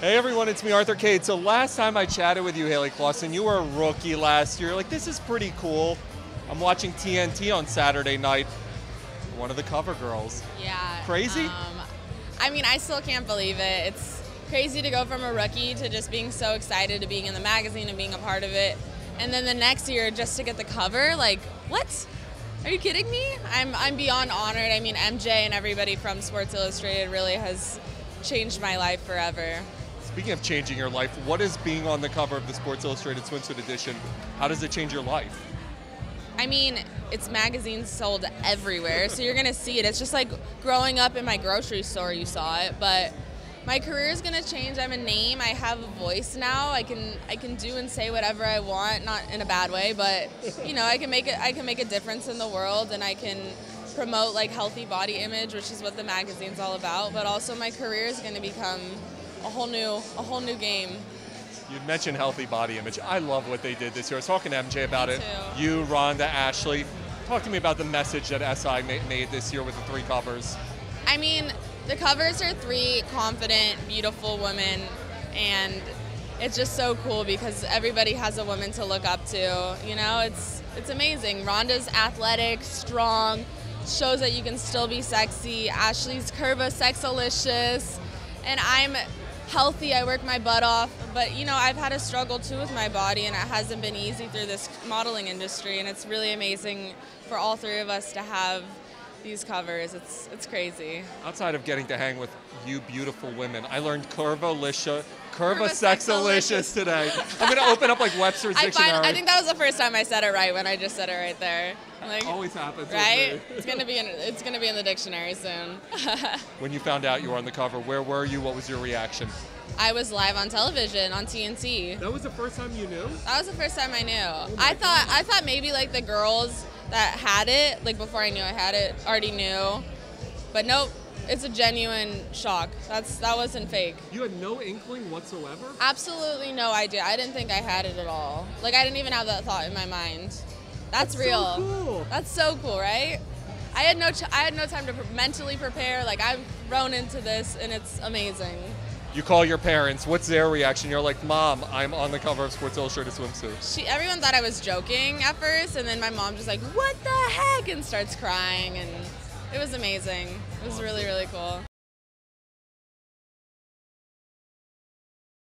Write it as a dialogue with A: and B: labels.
A: Hey everyone, it's me, Arthur Kade. So last time I chatted with you, Hailey Clauson, you were a rookie last year. Like, this is pretty cool. I'm watching TNT on Saturday night. One of the cover girls.
B: Yeah.
A: Crazy?
B: Um, I mean, I still can't believe it. It's crazy to go from a rookie to just being so excited to being in the magazine and being a part of it. And then the next year, just to get the cover, like, what? Are you kidding me? I'm, I'm beyond honored. I mean, MJ and everybody from Sports Illustrated really has changed my life forever.
A: Speaking of changing your life, what is being on the cover of the Sports Illustrated Swimsuit Edition? How does it change your life?
B: I mean, it's magazines sold everywhere, so you're gonna see it. It's just like growing up in my grocery store, you saw it, but my career is gonna change. I'm a name. I have a voice now. I can I can do and say whatever I want, not in a bad way, but you know, I can make it. I can make a difference in the world, and I can promote like healthy body image, which is what the magazine's all about. But also, my career is gonna become a whole new a whole new game.
A: You mentioned healthy body image. I love what they did this year. I was talking to MJ about
B: Me
A: it.
B: too.
A: You, Ronda, Ashley. Talk to me about the message that SI ma- made this year with the three covers.
B: I mean, the covers are three confident, beautiful women, and it's just so cool because everybody has a woman to look up to. You know, it's it's amazing. Ronda's athletic, strong, shows that you can still be sexy. Ashley's curva, sexalicious, and I'm healthy. I work my butt off, but you know, I've had a struggle too with my body, and it hasn't been easy through this modeling industry. And it's really amazing for all three of us to have these covers. It's it's crazy.
A: Outside of getting to hang with you beautiful women, I learned curva
B: Curvasexalicious.
A: sexalicious today. I'm to open up like Webster's
B: I
A: dictionary.
B: find I think that was the first time I said it right when I just said it right there. Like,
A: always happens.
B: right? It's gonna be in it's gonna be in the dictionary soon.
A: When you found out you were on the cover, where were you? What was your reaction?
B: I was live on television on TNT.
A: That was the first time you knew?
B: That was the first time I knew.
A: Oh
B: I thought I thought maybe like the girls that had it, like before I knew I had it, already knew. But nope, it's a genuine shock. That's that wasn't fake.
A: You had no inkling whatsoever?
B: Absolutely no idea. I didn't think I had it at all. Like I didn't even have that thought in my mind. That's, real.
A: So cool.
B: That's so cool, right? I had no ch- I had no time to pre- mentally prepare. Like I've thrown into this, and it's amazing.
A: You call your parents. What's their reaction? You're like, Mom, I'm on the cover of Sports Illustrated swimsuit.
B: She, everyone thought I was joking at first, and then my mom just like, "What the heck?" and starts crying, and it was amazing. It was really really cool.